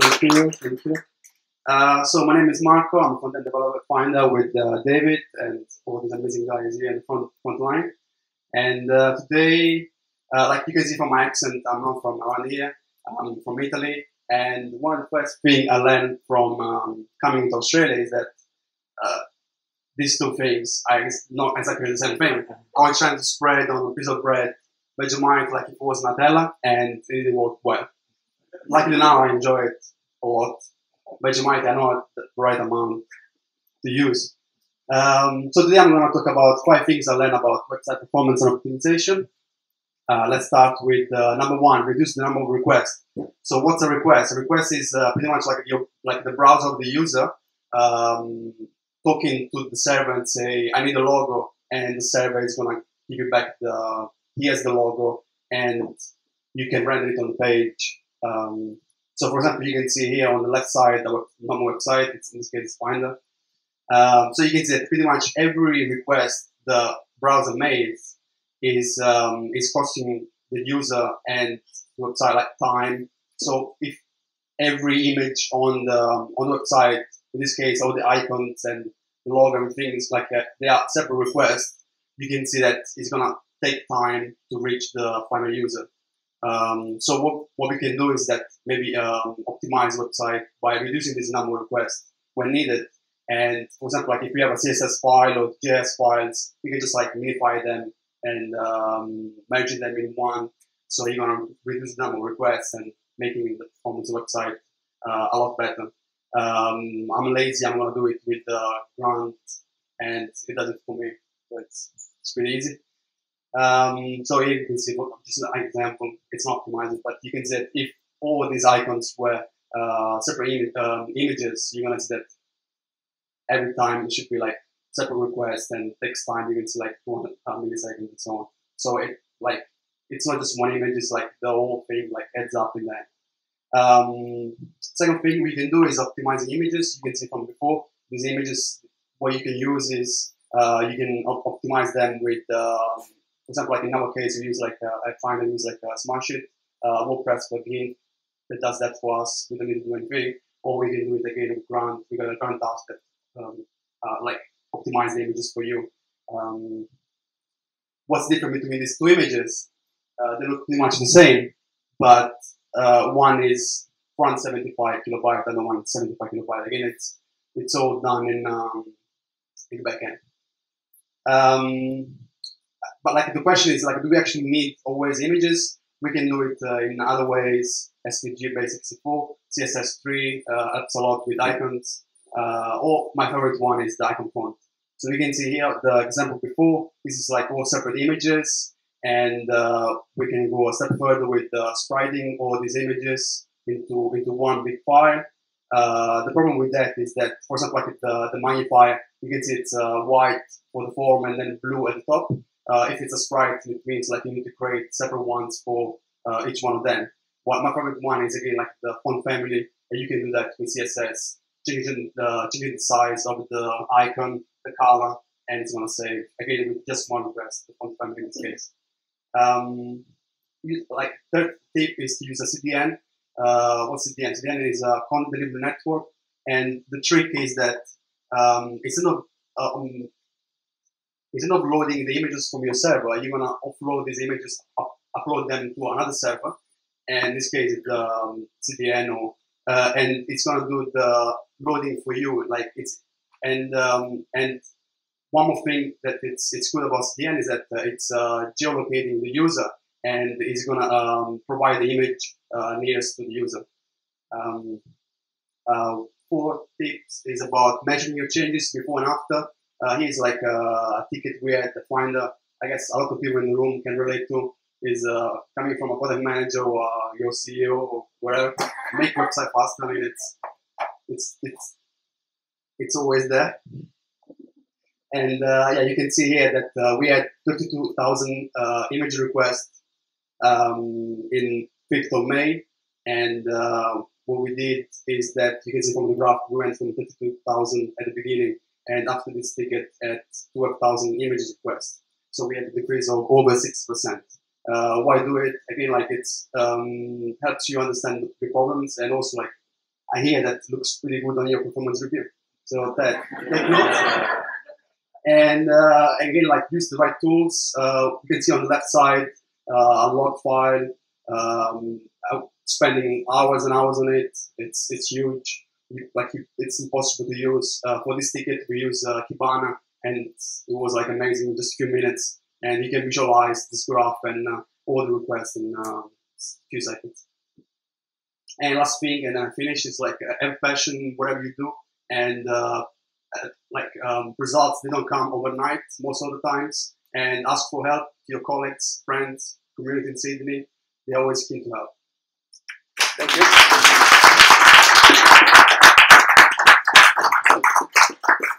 Thank you. Thank you. Uh, so my name is Marco. I'm a content developer finder with uh, David and all these amazing guys here in the front, front line. And uh, today, uh, like you can see from my accent, I'm not from around here. I'm from Italy. And one of the first things I learned from um, coming to Australia is that uh, these two things are not exactly the same thing. I was trying to spread on a piece of bread Vegemite like it was Nutella, and it didn't work well. Luckily now I enjoy it a lot. Vegemite I know the right amount to use. Um, so today I'm going to talk about five things I learned about website performance and optimization. Uh, let's start with uh, number one: reduce the number of requests. So what's a request? A request is uh, pretty much like your like the browser of the user um, talking to the server and say, "I need a logo," and the server is going to give you back the here's the logo, and you can render it on the page. Um, so for example, you can see here on the left side, the normal website, it's in this case Finder. Um, so you can see that pretty much every request the browser makes is um, is costing the user and website like time. So if every image on the on the website, in this case, all the icons and the logo and things like that, they are separate requests, you can see that it's gonna take time to reach the final user. Um, so what, what we can do is that maybe um, optimize website by reducing this number of requests when needed. And for example, like if we have a CSS file or JS files, we can just like minify them and um, merge them in one. So you're gonna reduce the number of requests and making the performance of website uh, a lot better. Um, I'm lazy. I'm gonna do it with uh, Grunt, and it does it for me. It's, it's pretty easy. Um, so here you can see, just an example, it's not optimized, but you can see that if all these icons were uh, separate Im um, images, you're gonna see that every time it should be like separate requests and takes time, you can see like 200 milliseconds and so on. So it like, it's not just one image, it's like the whole thing like adds up in there. Um, second thing we can do is optimizing images. You can see from before, these images, what you can use is uh, you can op optimize them with um, for example, like in our case, we use like uh, I find I use like a Smartsheet uh, WordPress plugin that does that for us. We don't need to do anything, or we can do it again with Grunt. We got a Grunt task that um, uh, like optimize the images for you. Um, what's different between these two images? Uh, they look pretty much the same, but uh, one is 175 kilobyte and the one is 75 kilobyte. Again, it's it's all done in um, in the backend. Um, but like the question is like, do we actually need always images? We can do it uh, in other ways. SVG Base64, CSS3 uh, helps a lot with icons. Uh, or my favorite one is the icon font. So you can see here the example before. This is like all separate images, and uh, we can go a step further with uh, all these images into into one big file. Uh, the problem with that is that, for example, like the, the magnifier, you can see it's uh, white for the form and then blue at the top. Uh, if it's a sprite, it means like you need to create separate ones for uh, each one of them. What my favorite one is again like the font family. And you can do that with CSS, changing the changing the size of the icon, the color, and it's gonna save again with just one request, the font family in this case. Um, like third tip is to use a CDN. Uh, what's CDN? CDN is a content delivery network, and the trick is that um, instead of um, instead of loading the images from your server, you're gonna offload these images, up, upload them to another server, and in this case, the um, CDN, or, uh, and it's gonna do the loading for you. Like it's and um, and one more thing that it's it's good about CDN is that uh, it's uh, geolocating the user and it's gonna um, provide the image uh, nearest to the user. Um, uh, four tips is about measuring your changes before and after. Uh, he's like a ticket we had to find. Uh, I guess a lot of people in the room can relate to. Is uh, coming from a product manager or uh, your CEO or whatever. Make website faster. I mean, it's it's it's it's always there. And uh, yeah, you can see here that uh, we had 32,000 uh, image requests um, in 5th of May. And what we did is that you can see from the graph, we went from 32,000 at the beginning and after this ticket at 12,000 images requests. So we had a decrease of over 6%. Uh, why do it? Again, like it um, helps you understand the problems and also like I hear that looks pretty good on your performance review. So that note. And uh, again, like use the right tools. Uh, you can see on the left side uh, a log file. Um, spending hours and hours on it. It's it's huge. Like it's impossible to use. Uh, for this ticket, we use uh, Kibana, and it was like amazing. Just a few minutes, and you can visualize this graph and uh, all the requests in a few seconds. And last thing, and then finish is like have passion whatever you do, and like um, results they don't come overnight most of the times and ask for help to your colleagues friends community in sydney they're always keen to help thank you ちょっと待って。